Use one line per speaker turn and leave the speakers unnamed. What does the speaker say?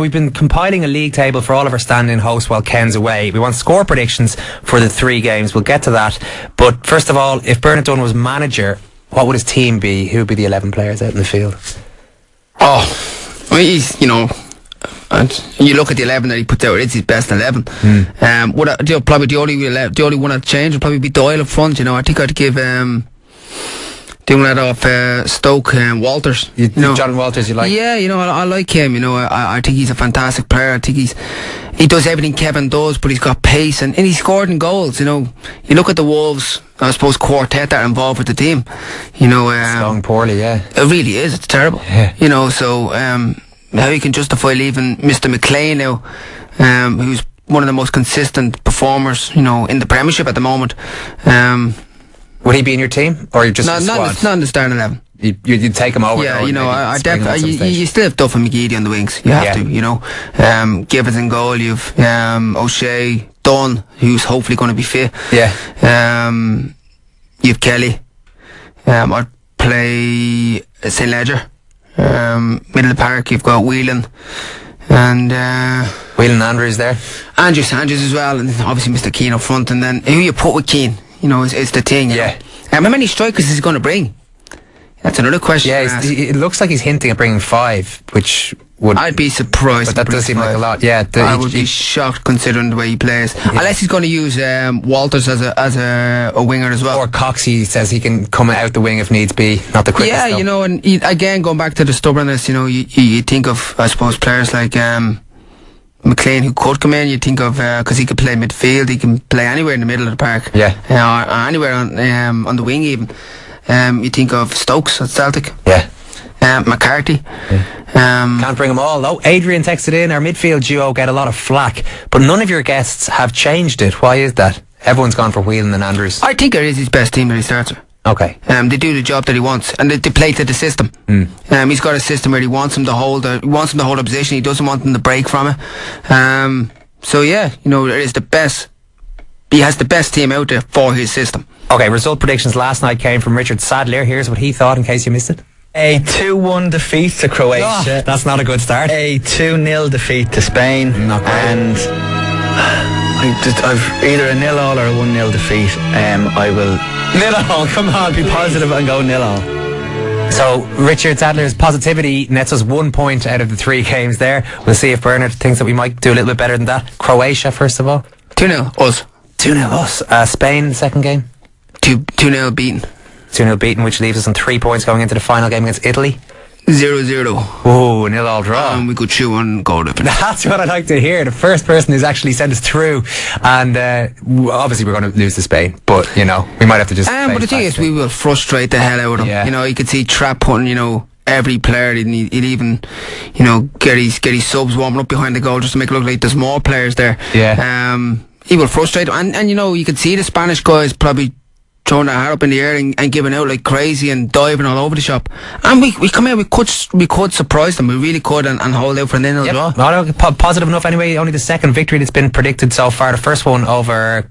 We've been compiling a league table for all of our stand-in hosts while Ken's away. We want score predictions for the three games. We'll get to that. But first of all, if Bernard Dunne was manager, what would his team be? Who would be the 11 players out in the field?
Oh, he's, you know, and you look at the 11 that he put out, it's his best 11.
Mm.
Um, what I, probably the only, the only one I'd change would probably be Doyle up front, you know. I think I'd give, um, doing that off uh, Stoke and Walters.
You, you know, Jon Walters, you like?
Yeah, you know, I, I like him. You know, I, I think he's a fantastic player. I think he's he does everything Kevin does, but he's got pace and, and he's scored in goals. You know, you look at the Wolves, I suppose quartet that are involved with the team. You know, um,
it's going poorly. Yeah,
it really is. It's terrible.
Yeah.
You know, so um, how you can justify leaving Mr. McClean now, um, who's one of the most consistent performers, you know, in the Premiership at the moment. Um,
would he be in your team, or just
no, not, not in the starting eleven?
You, would take him over.
Yeah, you know, I, I definitely. You, you, still have Duff and McGeady on the wings. You have yeah. to, you know. Um, Gibbons in goal. You've um, O'Shea, Dunne, who's hopefully going to be fit.
Yeah.
Um, you've Kelly. Um, I'd play St Ledger. Um, middle of the park, you've got Whelan and uh,
Whelan Andrews there.
Andrew Sanchez as well, and obviously Mr. Keane up front, and then who you put with Keane you know, it's, it's the thing.
Yeah.
Um, how many strikers is he going to bring? That's another question.
Yeah, it looks like he's hinting at bringing five, which would.
I'd be surprised.
But that does seem five. like a lot. Yeah,
the, I would he, be shocked considering the way he plays. Yeah. Unless he's going to use um, Walters as a as a, a, winger as well.
Or Coxie says he can come out the wing if needs be. Not the quickest.
Yeah,
though.
you know, and he, again going back to the stubbornness, you know, you, you think of I suppose players like um, McClean who could come in. You think of because uh, he could play midfield, he can play anywhere in the middle of the park.
Yeah,
uh, or, anywhere on um, on the wing even. Um, you think of Stokes at Celtic.
Yeah.
Um, McCarthy.
Yeah. Um, Can't bring them all though. Adrian texted in, our midfield duo get a lot of flack, but none of your guests have changed it. Why is that? Everyone's gone for Whelan and Andrews.
I think it is his best team that he starts with.
Okay.
Um, they do the job that he wants, and they, they play to the system.
Mm.
Um, he's got a system where he wants him to hold. A, he wants him to hold a position. He doesn't want him to break from it. Um, so yeah, you know, it is the best. He has the best team out there for his system.
Okay. Result predictions last night came from Richard Sadlier. Here's what he thought, in case you missed it.
A 2-1 defeat to Croatia. Oh,
that's not a good start.
A 2-0 defeat to Spain.
Not great.
And I have either a nil all or a one nil defeat. Um, I will
nil all. Come on,
be positive and go nil all.
So Richard Sadlier's positivity nets us one point out of the three games there. We'll see if Bernard thinks that we might do a little bit better than that. Croatia, first of all.
2 0, us.
2 0, us. Uh, Spain, second game.
2 two 0 beaten.
2 0 beaten, which leaves us on three points going into the final game against Italy.
Zero zero.
Oh, nil all draw.
And we could chew one goal difference.
That's what I'd like to hear. The first person who's actually sent us through, and uh, obviously we're going to lose to Spain, but you know we might have to just.
Um, but the thing is, we will frustrate the hell out of them. Yeah. You know, you could see Trap putting, you know, every player. He'd, he'd even, you know, get his get his subs warming up behind the goal just to make it look like there's more players there.
Yeah.
Um, he will frustrate, and and you know you could see the Spanish guys probably throwing their hat up in the air and, and, giving out like crazy and diving all over the shop. And we, we come here, we could we could surprise them. We really could and, and hold out for an in as well.
positive enough anyway. Only the second victory that's been predicted so far. The first one over.